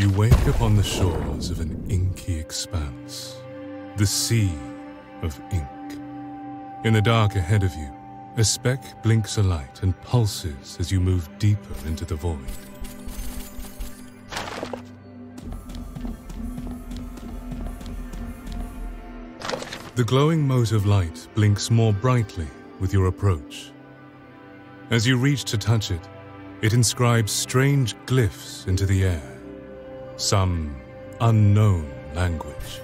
You wake upon the shores of an inky expanse, the sea of ink. In the dark ahead of you, a speck blinks a light and pulses as you move deeper into the void. The glowing mote of light blinks more brightly with your approach. As you reach to touch it, it inscribes strange glyphs into the air, some unknown language.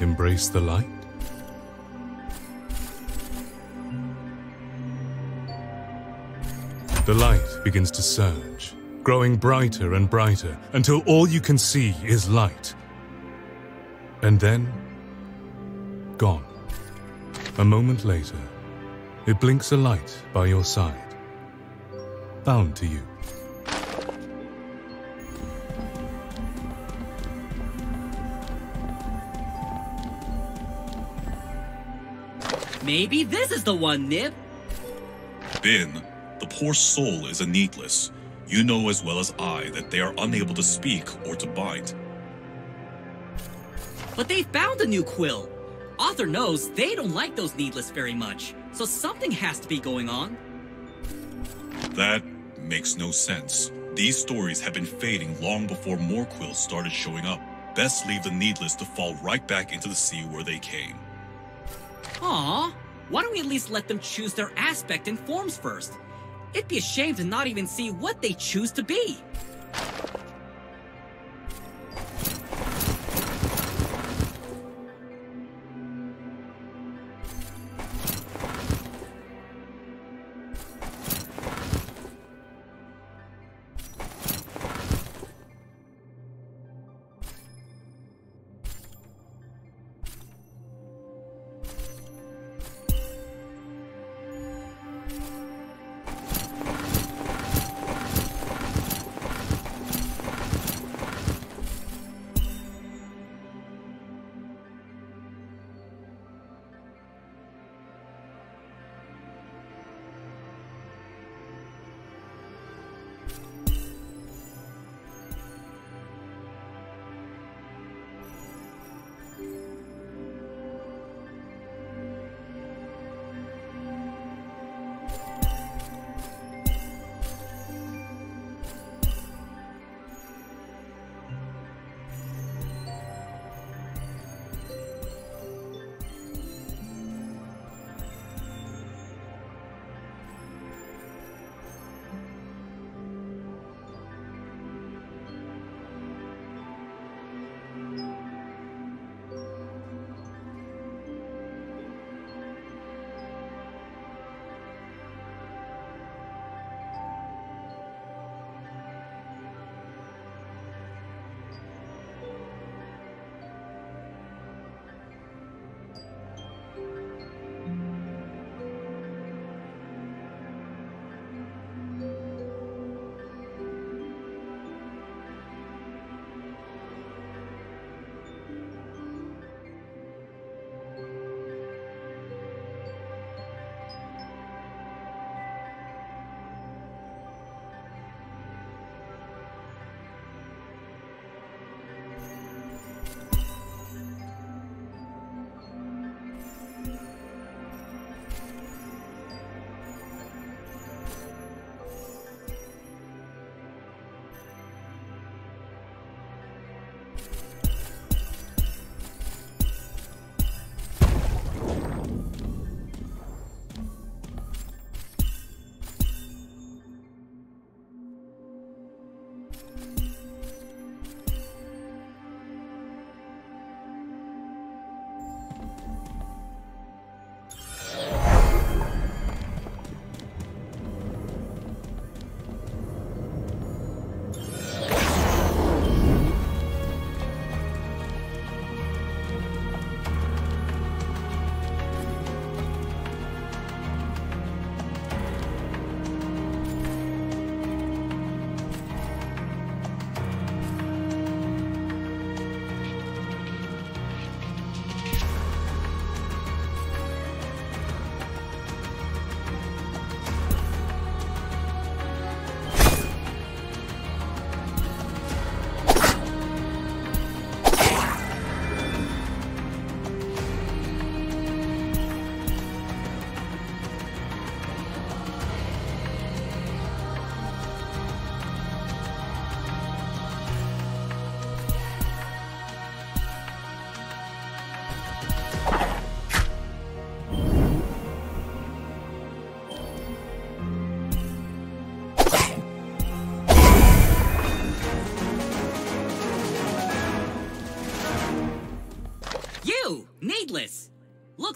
Embrace the light? The light begins to surge, growing brighter and brighter until all you can see is light. And then, gone. A moment later, it blinks a light by your side, bound to you. Maybe this is the one, Nib. Bin, the poor soul is a needless. You know as well as I that they are unable to speak or to bite. But they found a new quill. Author knows they don't like those needless very much, so something has to be going on. That makes no sense. These stories have been fading long before more quills started showing up. Best leave the needless to fall right back into the sea where they came. Aw, why don't we at least let them choose their aspect and forms first? It'd be a shame to not even see what they choose to be.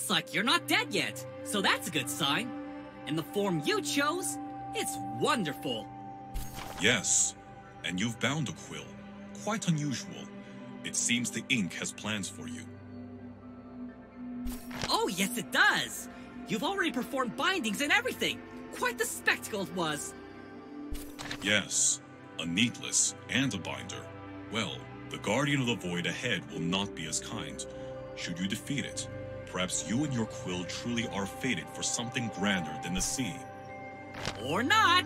Looks like you're not dead yet, so that's a good sign. And the form you chose, it's wonderful. Yes, and you've bound a quill. Quite unusual. It seems the ink has plans for you. Oh, yes, it does. You've already performed bindings and everything. Quite the spectacle it was. Yes, a needless and a binder. Well, the Guardian of the Void ahead will not be as kind. Should you defeat it, perhaps you and your quill truly are fated for something grander than the sea. Or not.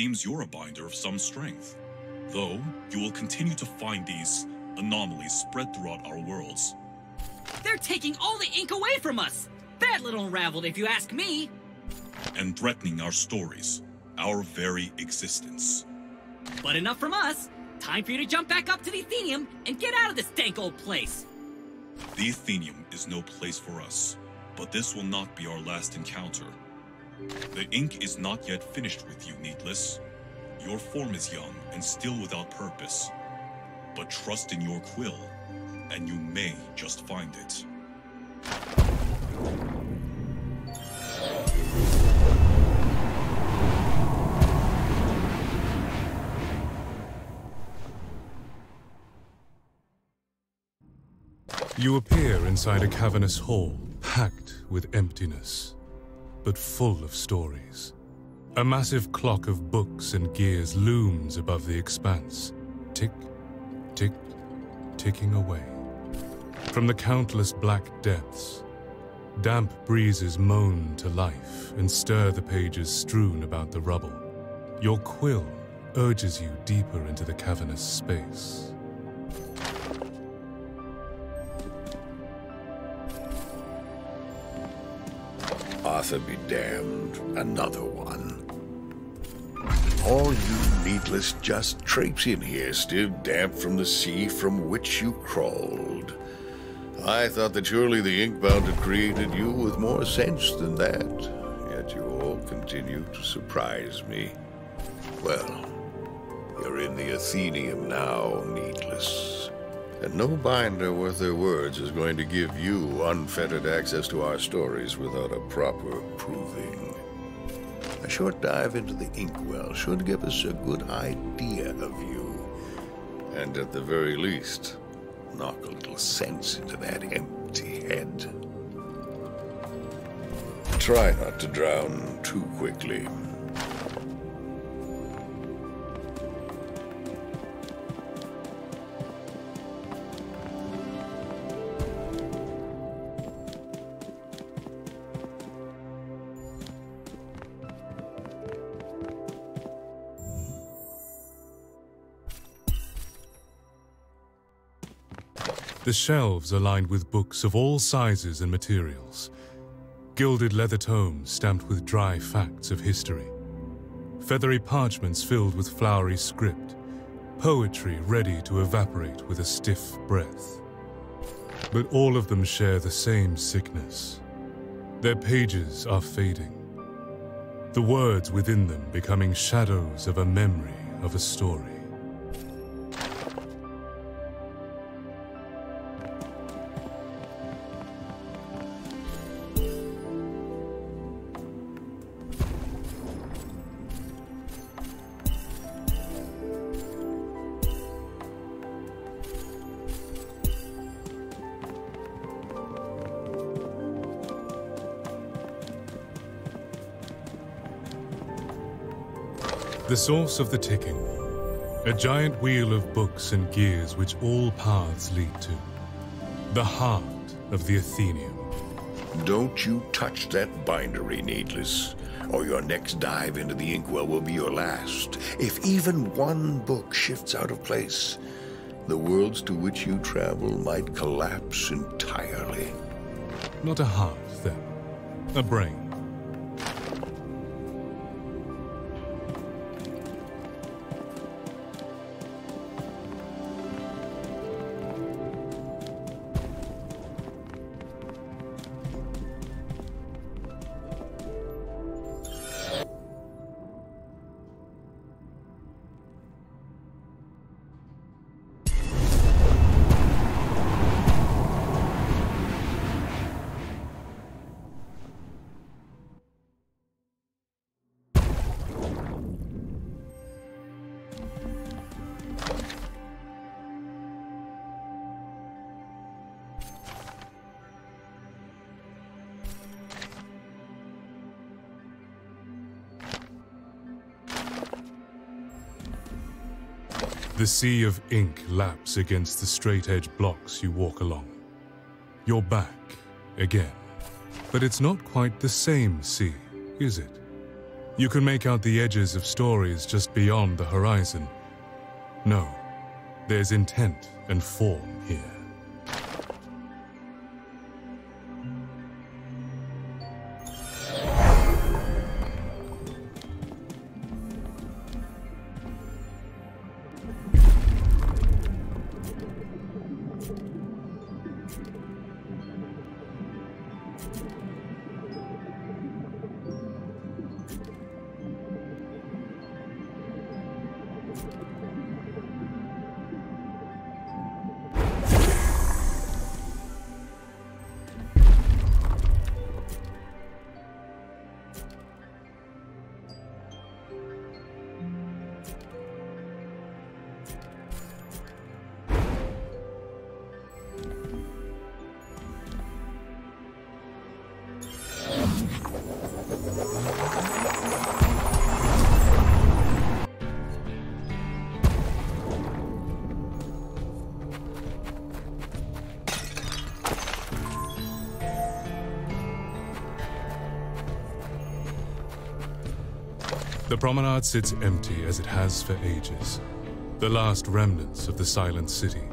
Seems you're a binder of some strength. Though, you will continue to find these anomalies spread throughout our worlds. They're taking all the ink away from us. Bad little unraveled, if you ask me. and threatening our stories, our very existence. But enough from us. Time for you to jump back up to the Atheneum and get out of this dank old place. The Atheneum is no place for us, but this will not be our last encounter. The ink is not yet finished with you, Needless. Your form is young and still without purpose. But trust in your quill, and you may just find it. You appear inside a cavernous hall, packed with emptiness, but full of stories. A massive clock of books and gears looms above the expanse, tick, tick, ticking away. From the countless black depths, damp breezes moan to life and stir the pages strewn about the rubble. Your quill urges you deeper into the cavernous space. Author be damned, another one. All you needless just traipse in here, still damp from the sea from which you crawled. I thought that surely the Inkbound had created you with more sense than that, yet you all continue to surprise me. Well, you're in the Atheneum now, needless. And no binder worth their words is going to give you unfettered access to our stories without a proper proving. A short dive into the inkwell should give us a good idea of you. And at the very least, knock a little sense into that empty head. Try not to drown too quickly. The shelves are lined with books of all sizes and materials. Gilded leather tomes stamped with dry facts of history. Feathery parchments filled with flowery script. Poetry ready to evaporate with a stiff breath. But all of them share the same sickness. Their pages are fading. The words within them becoming shadows of a memory of a story. Source of the ticking. A giant wheel of books and gears which all paths lead to. The heart of the Atheneum. Don't you touch that bindery, Needless, or your next dive into the inkwell will be your last. If even one book shifts out of place, the worlds to which you travel might collapse entirely. Not a heart, then. A brain. Sea of ink laps against the straight-edge blocks you walk along. You're back, again. But it's not quite the same sea, is it? You can make out the edges of stories just beyond the horizon. No, there's intent and form here. The promenade sits empty as it has for ages. The last remnants of the silent city.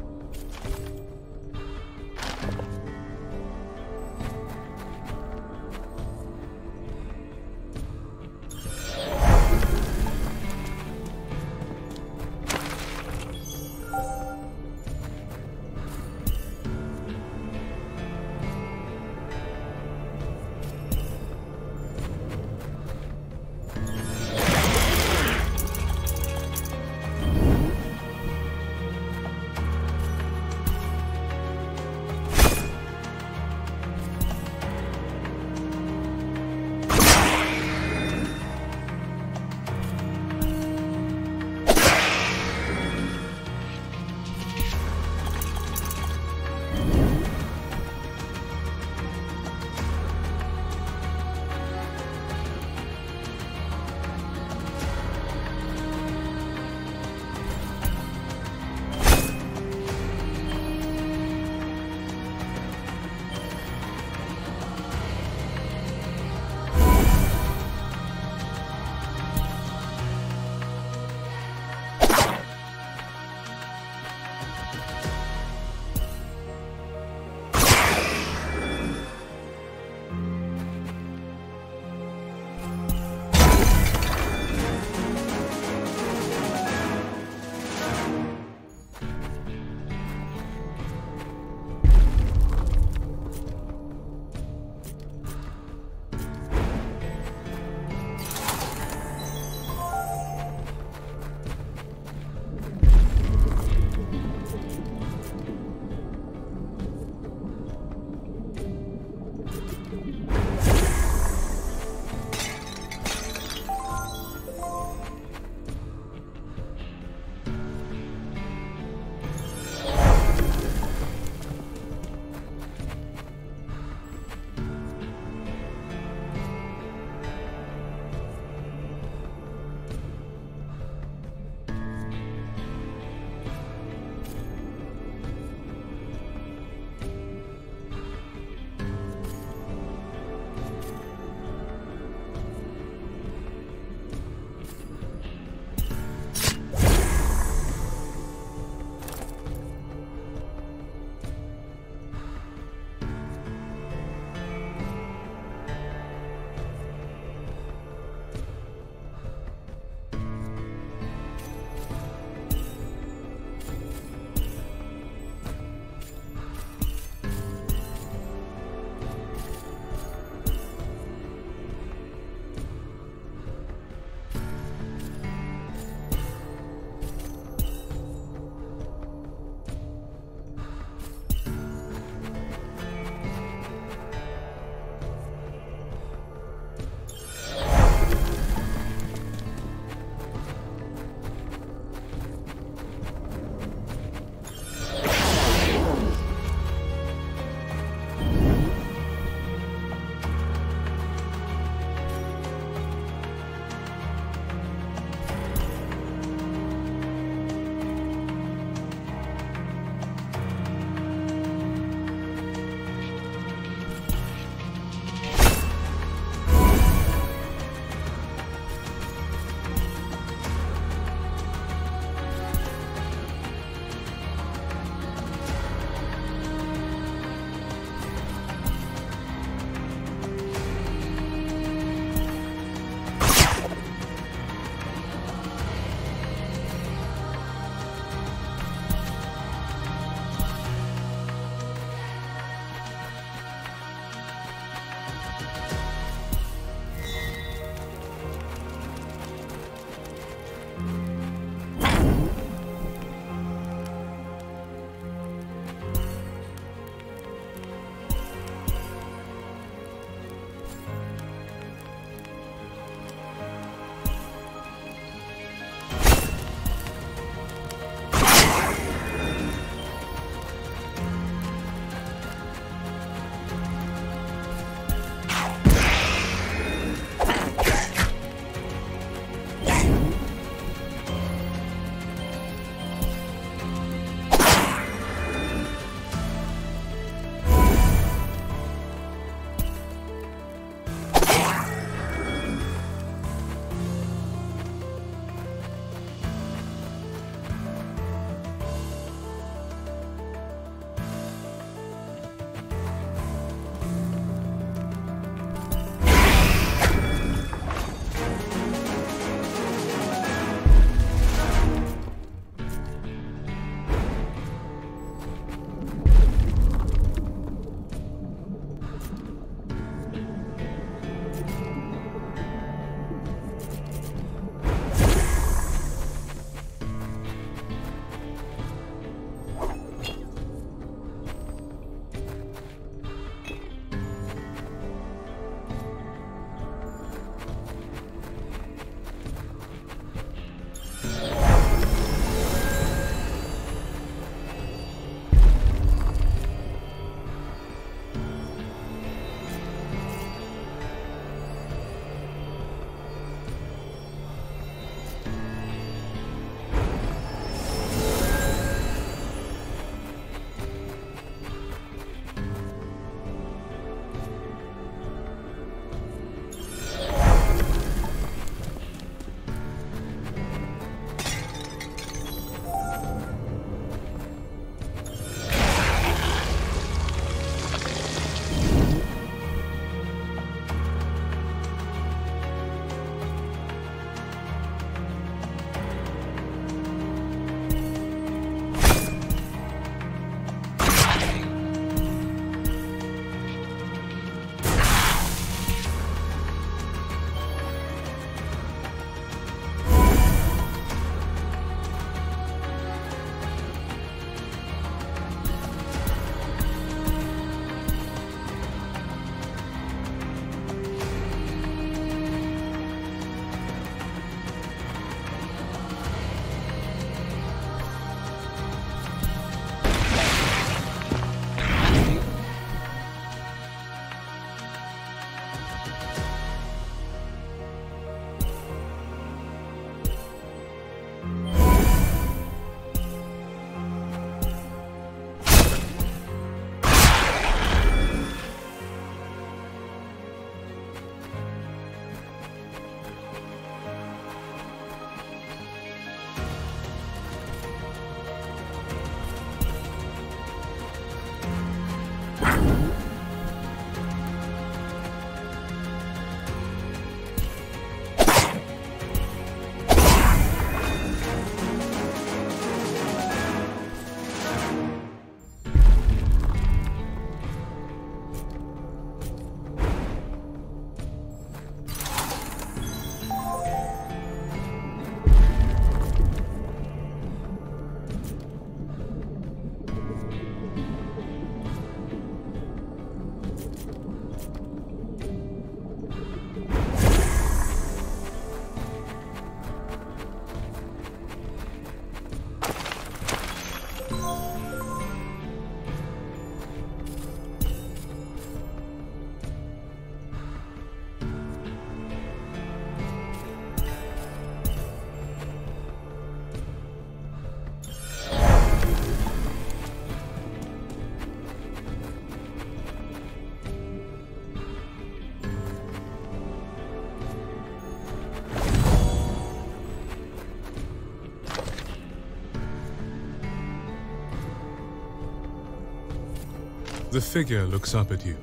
The figure looks up at you,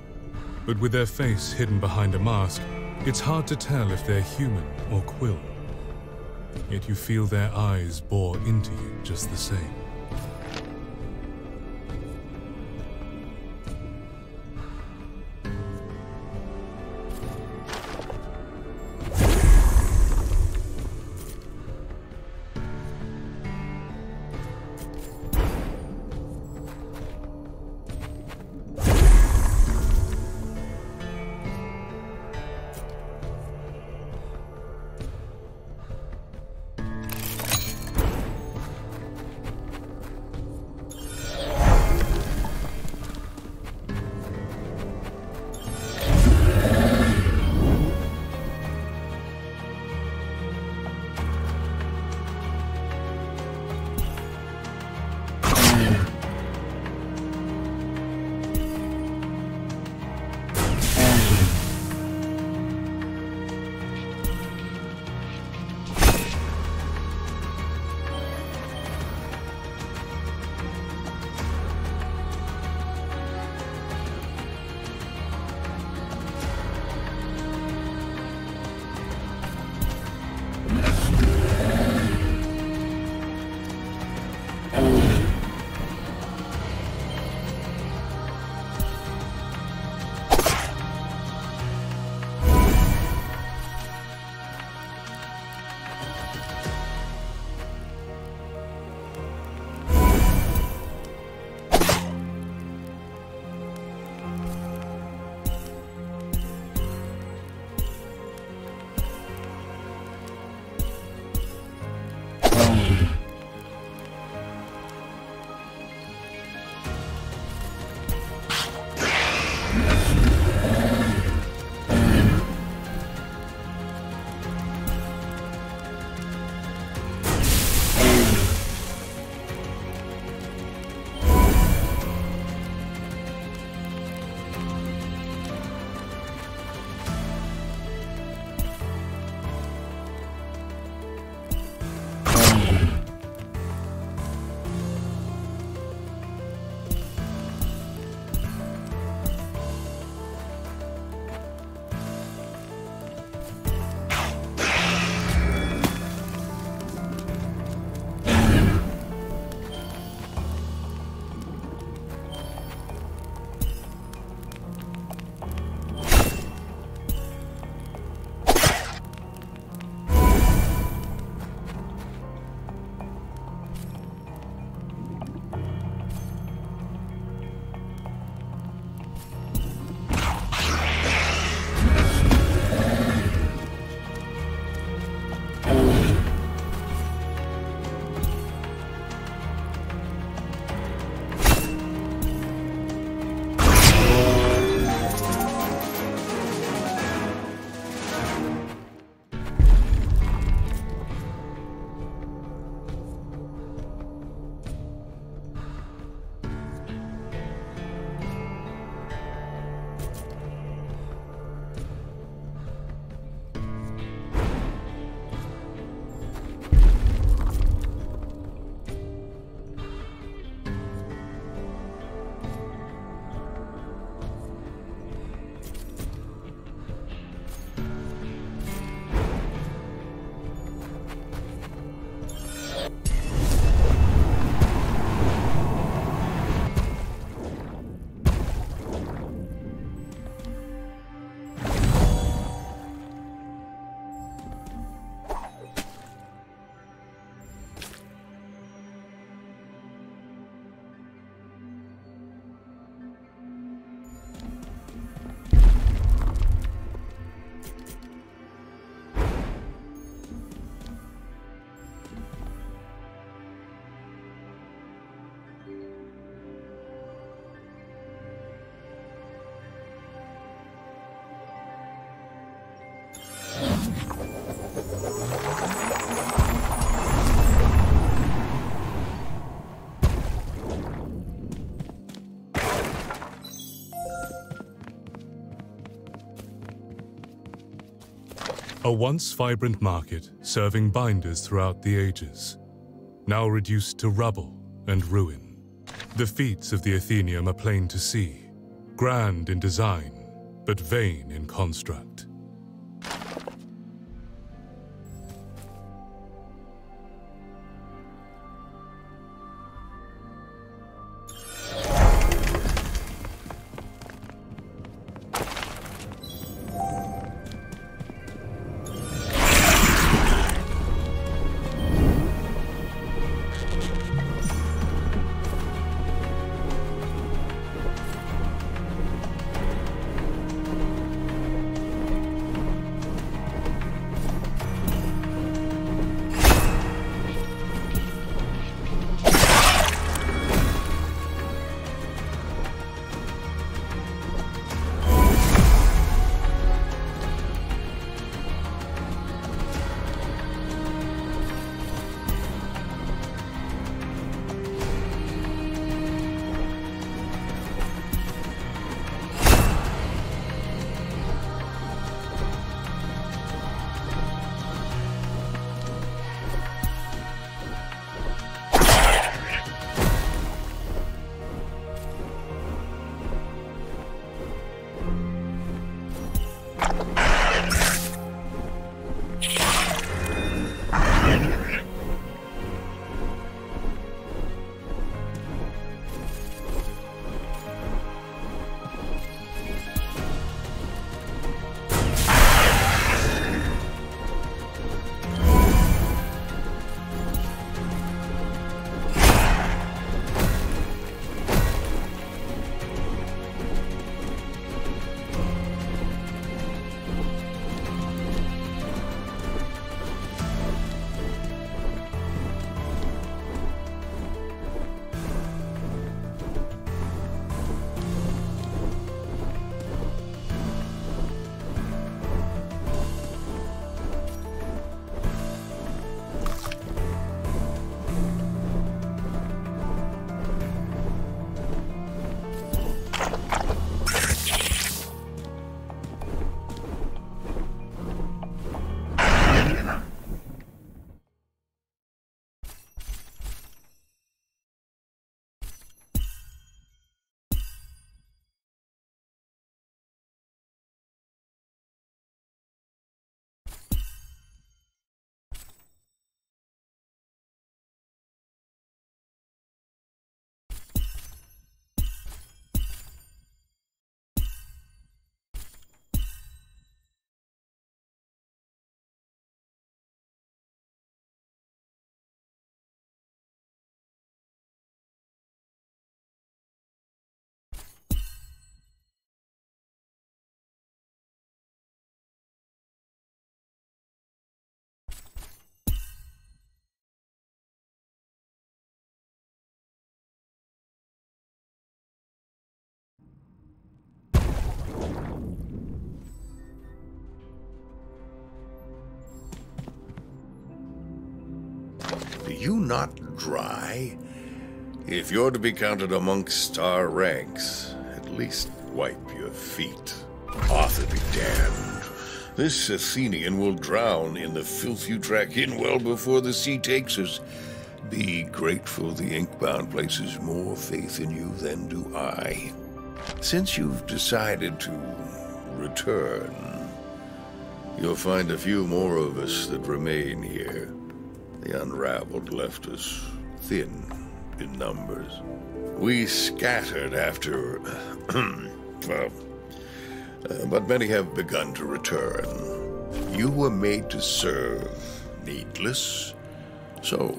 but with their face hidden behind a mask, it's hard to tell if they're human or Quill. Yet you feel their eyes bore into you just the same. A once vibrant market serving binders throughout the ages, now reduced to rubble and ruin. The feats of the Atheneum are plain to see, grand in design, but vain in construct. You not dry? If you're to be counted amongst our ranks, at least wipe your feet. Author be damned. This Atheneum will drown in the filth you track in well before the sea takes us. Be grateful the Inkbound places more faith in you than do I. Since you've decided to return, you'll find a few more of us that remain here. The unraveled left us thin in numbers. We scattered after. well, uh, but many have begun to return. You were made to serve, needless. So,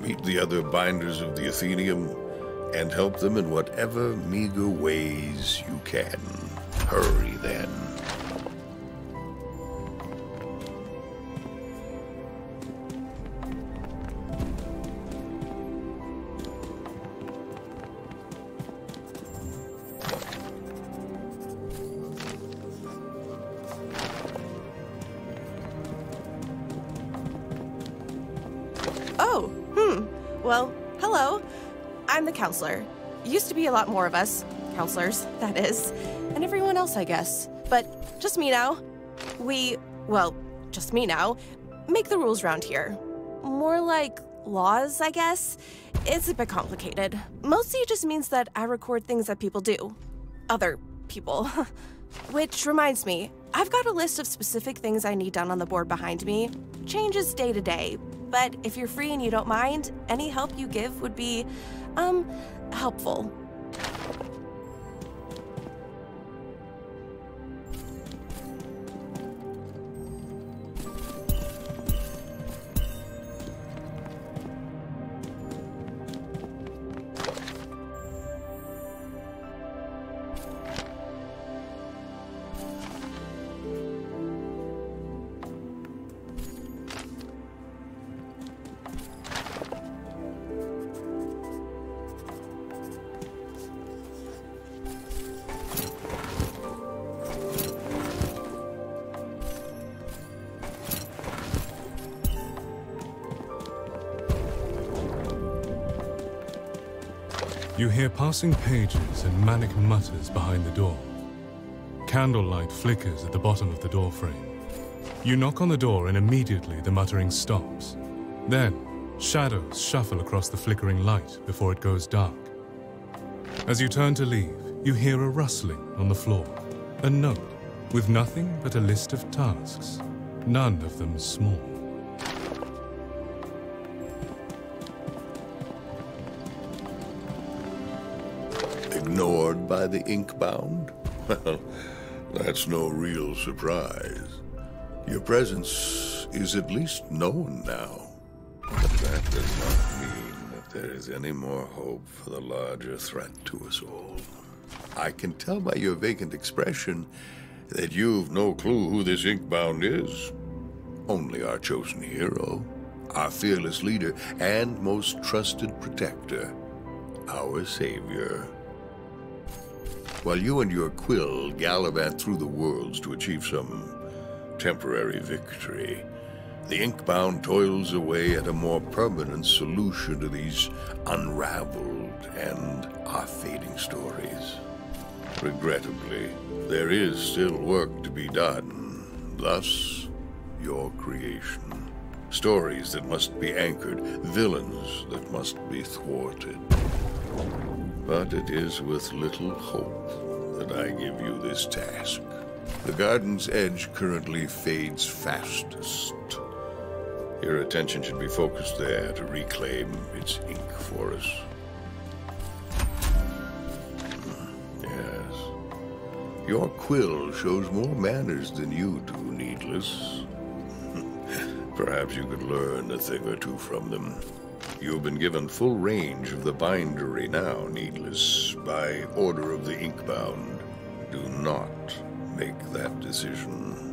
meet the other binders of the Atheneum and help them in whatever meager ways you can. Hurry then. Counselor. Used to be a lot more of us. Counselors, that is. And everyone else, I guess. But just me now. We, well, just me now, make the rules around here. More like laws, I guess. It's a bit complicated. Mostly it just means that I record things that people do. Other people. Which reminds me, I've got a list of specific things I need done on the board behind me. Changes day to day, but if you're free and you don't mind, any help you give would be, um, helpful. You hear passing pages and manic mutters behind the door. Candlelight flickers at the bottom of the doorframe. You knock on the door and immediately the muttering stops. Then, shadows shuffle across the flickering light before it goes dark. As you turn to leave, you hear a rustling on the floor. A note with nothing but a list of tasks, none of them small. By the Inkbound? Well, that's no real surprise. Your presence is at least known now. But that does not mean that there is any more hope for the larger threat to us all. I can tell by your vacant expression that you've no clue who this Inkbound is. Only our chosen hero, our fearless leader, and most trusted protector, our savior. While you and your quill gallivant through the worlds to achieve some temporary victory, the Inkbound toils away at a more permanent solution to these unraveled and our fading stories. Regrettably, there is still work to be done. Thus, your creation. Stories that must be anchored, villains that must be thwarted. But it is with little hope that I give you this task. The garden's edge currently fades fastest. Your attention should be focused there to reclaim its ink for us. Yes. Your quill shows more manners than you do, Needless. Perhaps you could learn a thing or two from them. You've been given full range of the bindery now, Needless, by order of the Inkbound. Do not make that decision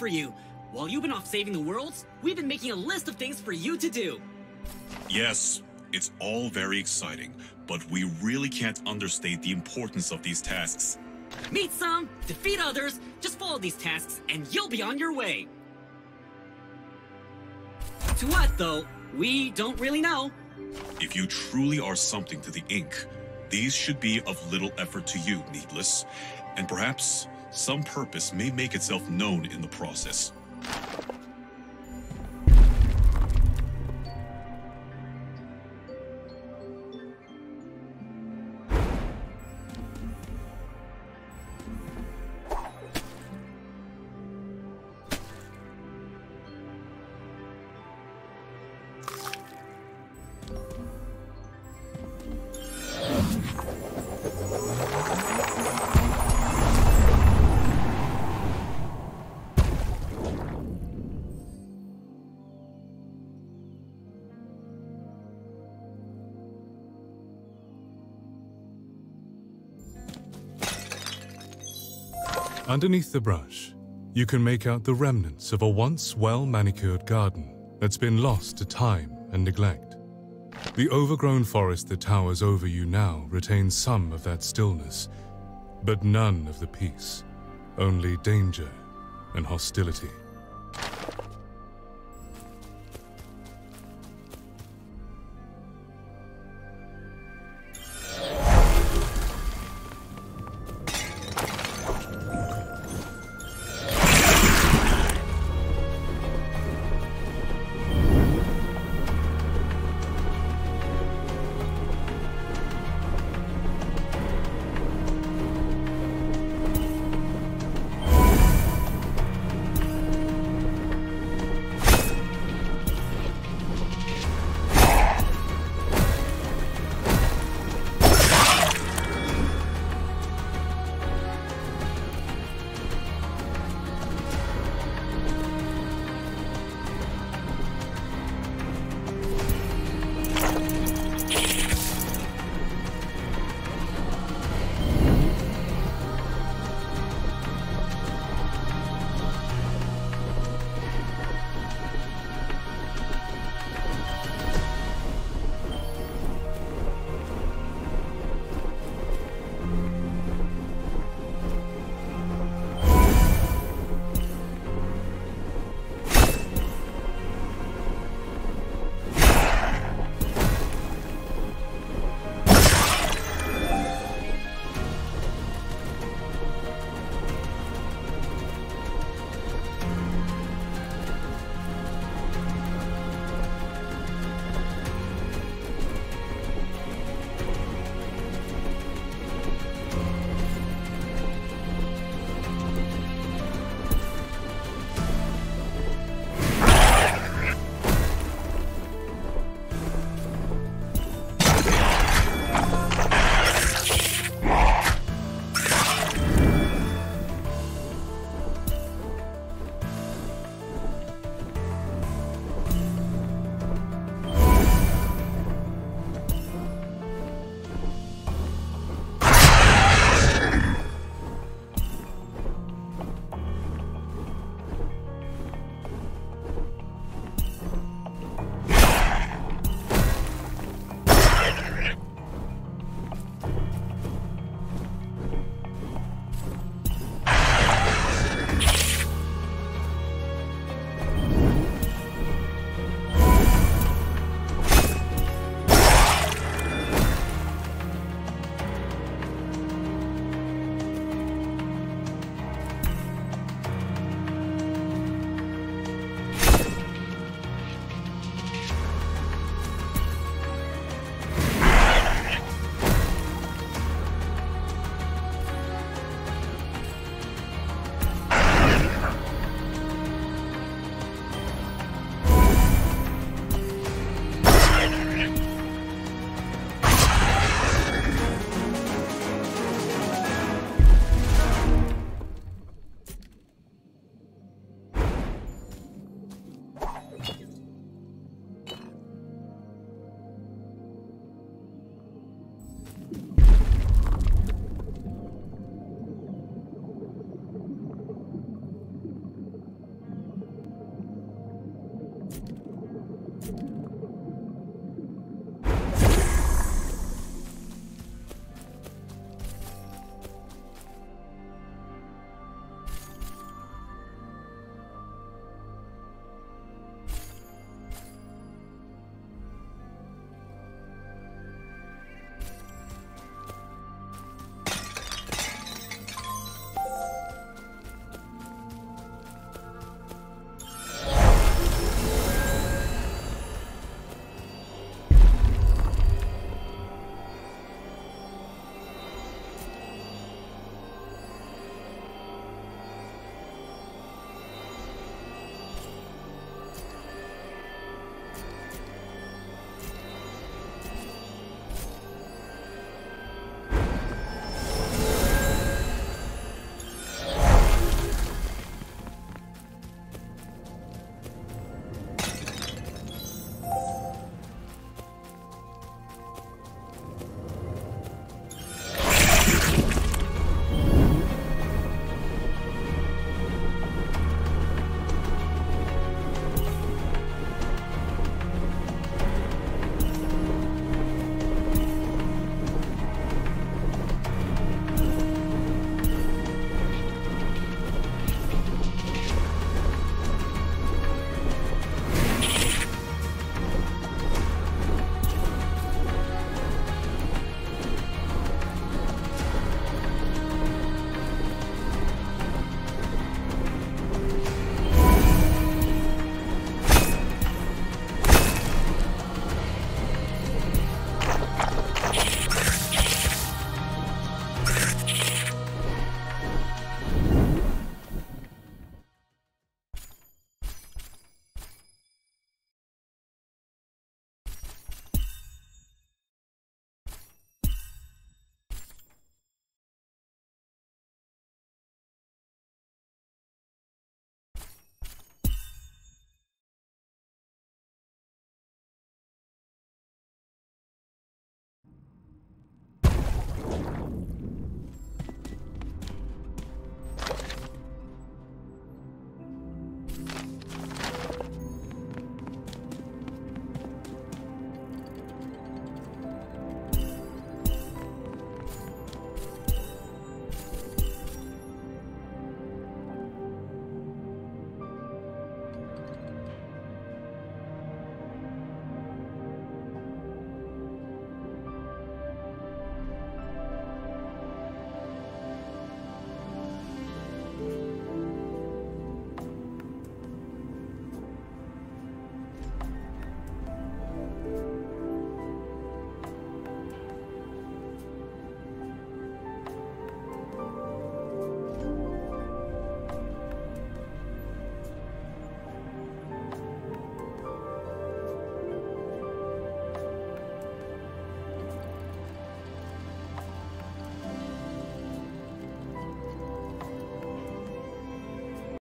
for you. While you've been off saving the worlds, we've been making a list of things for you to do. Yes, it's all very exciting, but we really can't understate the importance of these tasks. Meet some, defeat others, just follow these tasks, and you'll be on your way. To what, though? We don't really know. If you truly are something to the Ink, these should be of little effort to you, Needless, and perhaps some purpose may make itself known in the process. Underneath the brush, you can make out the remnants of a once well-manicured garden that's been lost to time and neglect. The overgrown forest that towers over you now retains some of that stillness, but none of the peace, only danger and hostility.